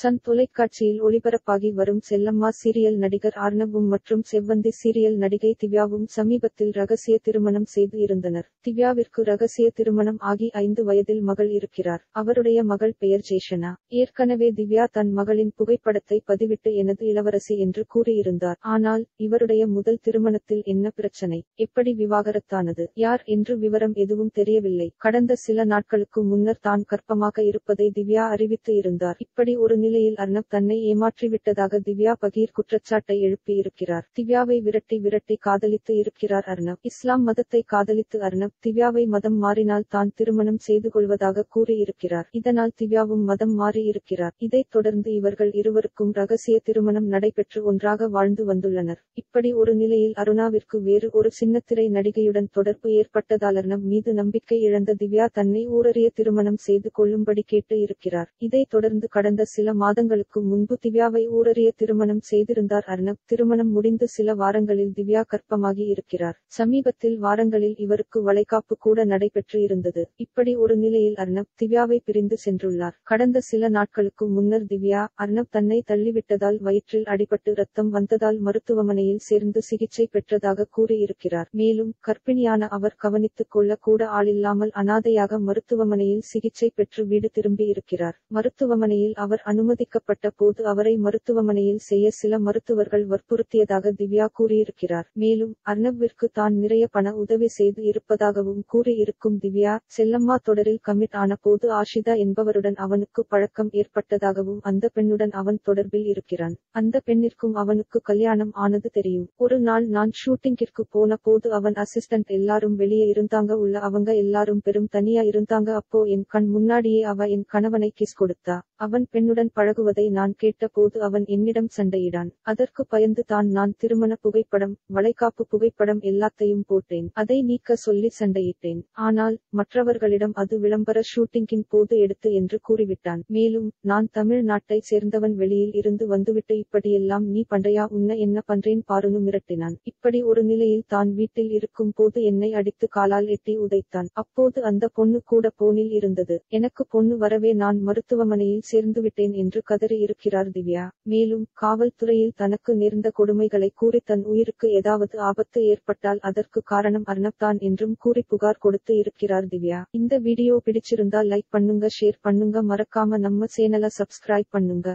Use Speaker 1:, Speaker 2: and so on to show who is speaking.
Speaker 1: Sun தொலைக்காட்சியில் ஒளிபரப்பாகி வரும் செல்லம்மா serial நடிகர் ஆர்ணவும் மற்றும் செவ்வந்தி சீரியல் நடிகை திவ்யாவும் சமீபத்தில் ரகசிய திருமணம் செய்து இருந்தனர். திவ்யாவிற்கு ரகசிய திருமணம் ஆகி ஐந்து வயதில் மகள் இருக்கிறார். அவருடைய மகள் பெயர் ஜெய்ஷனா. ஏற்கனவே திவ்யா தன் மகளின் புகைப்படத்தை பதிவிட்டு எனது இளவரசி என்று கூறியிருந்தார். ஆனால் இவருடைய முதல் திருமணத்தில் என்ன பிரச்சனை? எப்படி விவாகரத்தானது? யார் என்று விவரம் எதுவும் தெரியவில்லை. கடந்த சில நாட்களுக்கு முன்னர் தான் கர்ப்பமாக இருப்பதை திவ்யா அறிவித்து இருந்தார். இப்படி ஒரு நிலையில் அர்ணப் தன்னை ஏமாற்றிவிட்டதாக திவ்யா பகீர் குற்றச்சாட்டை எழுப்பி இருக்கிறார் திவ்யாவை விரட்டி விரட்டி காதலித்து இருக்கிறார் அர்ணப். இஸ்லாம் மதத்தை காதலித்து அர்ணப் திவ்யாவை மதம் மாறினால் தான் திருமணம் செய்து கொள்வதாக கூறியிருக்கிறார். இதனால் திவ்யாவும் மதம் மாறியிருக்கிறார். இதைத் தொடர்ந்து இவர்கள் இருவருக்கும் ரகசிய திருமணம் நடைபெற்று ஒன்றாக வாழ்ந்து வந்துள்ளனர். இப்படி ஒரு நிலையில் அருணாவிற்கு வேறு ஒரு சின்னத்திரை நடிகையுடன் தொடர்பு ஏற்பட்டதால் அர்ணப் மீது நம்பிக்கை இழந்த திவ்யா தன்னை ஊரறிய திருமணம் செய்து கொள்ளும்படி கேட்டு இருக்கிறார். இதைத் தொடர்ந்து கடந்த சில மாதங்களுக்கு முன்பு திவ்யாவை ஊரறிய திருமணம் செய்திருந்தார் அர்ணப். திருமணம் முடிந்து சில வாரங்களில் திவ்யா கற்பமாகி இருக்கிறார். சமீபத்தில் வாரங்களில் இவருக்கு வளைகாப்பு கூட நடைபெற்று இருந்தது. இப்படி ஒரு நிலையில் அர்ணப் திவ்யாவை பிரிந்து சென்றுள்ளார். கடந்த சில நாட்களுக்கு முன்னர் திவ்யா அர்ணப் தன்னை தள்ளிவிட்டதால் வயிற்றில் அடிபட்டு ரத்தம் வந்ததால் மருத்துவமனையில் சேர்ந்து சிகிச்சை பெற்றதாக கூறியிருக்கிறார். மேலும் கர்ப்பிணியான அவர் கவனித்துக் கொள்ள கூட ஆளில்லாமல் அனாதையாக மருத்துவமனையில் சிகிச்சை பெற்று வீடு திரும்பி இருக்கிறார் மருத்துவமனையில் அவர் அனு அனுமதிக்கப்பட்ட போது அவரை மருத்துவமனையில் செய்ய சில மருத்துவர்கள் வற்புறுத்தியதாக திவ்யா கூறியிருக்கிறார். மேலும் அர்ணவ்விற்கு தான் நிறைய பண உதவி செய்து இருப்பதாகவும் கூறியிருக்கும் திவ்யா செல்லம்மா தொடரில் கமிட் ஆன போது ஆஷிதா என்பவருடன் அவனுக்கு பழக்கம் ஏற்பட்டதாகவும் அந்த பெண்ணுடன் அவன் தொடர்பில் இருக்கிறான். அந்த பெண்ணிற்கும் அவனுக்கு கல்யாணம் ஆனது தெரியும். ஒரு நாள் நான் ஷூட்டிங்கிற்கு போன போது அவன் அசிஸ்டன்ட் எல்லாரும் வெளியே இருந்தாங்க. உள்ள அவங்க எல்லாரும் பெரும் தனியா இருந்தாங்க. அப்போ என் கண் முன்னாடியே அவ என் கணவனை கிஸ் கொடுத்தா. அவன் பெண்ணுடன் பழகுவதை நான் கேட்ட போது அவன் என்னிடம் சண்டையிடான். அதற்கு பயந்து தான் நான் திருமண புகைப்படம் வளைகாப்பு புகைப்படம் எல்லாத்தையும் போட்டேன். அதை நீக்க சொல்லி சண்டையிட்டேன். ஆனால் மற்றவர்களிடம் அது விளம்பர ஷூட்டிங்கின் போது எடுத்து என்று கூறிவிட்டான். மேலும் நான் தமிழ் நாட்டை சேர்ந்தவன் வெளியில் இருந்து வந்துவிட்டு இப்படியெல்லாம் நீ பண்டையா உன்ன என்ன பண்றேன் பாருனு மிரட்டினான். இப்படி ஒரு நிலையில் தான் வீட்டில் இருக்கும் போது என்னை அடித்து காலால் எட்டி உதைத்தான். அப்போது அந்த பொண்ணு கூட போனில் இருந்தது. எனக்கு பொண்ணு வரவே நான் மருத்துவமனையில் சேர்ந்து விட்டேன் என்று கதறி இருக்கிறார் திவ்யா. மேலும் காவல்துறையில் தனக்கு நேர்ந்த கொடுமைகளை கூறி தன் உயிருக்கு ஏதாவது ஆபத்து ஏற்பட்டால் அதற்கு காரணம் அர்ணப் தான் என்றும் கூறி புகார் கொடுத்து இருக்கிறார் திவ்யா. இந்த வீடியோ பிடிச்சிருந்தா லைக் பண்ணுங்க ஷேர் பண்ணுங்க மறக்காம நம்ம சேனலை சப்ஸ்கிரைப் பண்ணுங்க.